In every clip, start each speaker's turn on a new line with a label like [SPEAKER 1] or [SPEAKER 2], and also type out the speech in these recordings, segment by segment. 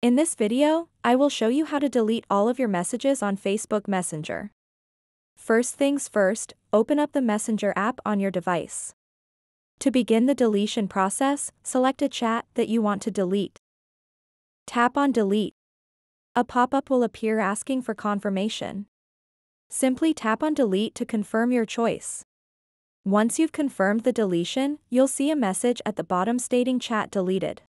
[SPEAKER 1] In this video, I will show you how to delete all of your messages on Facebook Messenger. First things first, open up the Messenger app on your device. To begin the deletion process, select a chat that you want to delete. Tap on Delete. A pop-up will appear asking for confirmation. Simply tap on Delete to confirm your choice. Once you've confirmed the deletion, you'll see a message at the bottom stating chat deleted.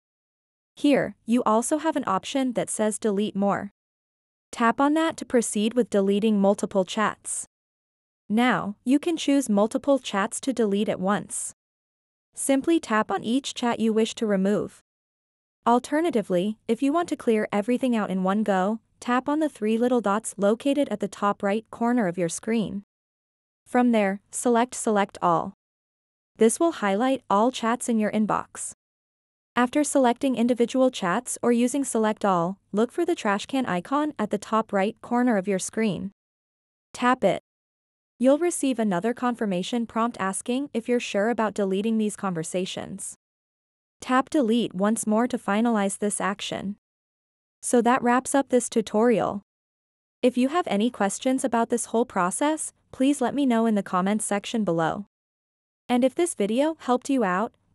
[SPEAKER 1] Here, you also have an option that says delete more. Tap on that to proceed with deleting multiple chats. Now, you can choose multiple chats to delete at once. Simply tap on each chat you wish to remove. Alternatively, if you want to clear everything out in one go, tap on the three little dots located at the top right corner of your screen. From there, select Select All. This will highlight all chats in your inbox. After selecting individual chats or using Select All, look for the trash can icon at the top right corner of your screen. Tap it. You'll receive another confirmation prompt asking if you're sure about deleting these conversations. Tap Delete once more to finalize this action. So that wraps up this tutorial. If you have any questions about this whole process, please let me know in the comments section below. And if this video helped you out,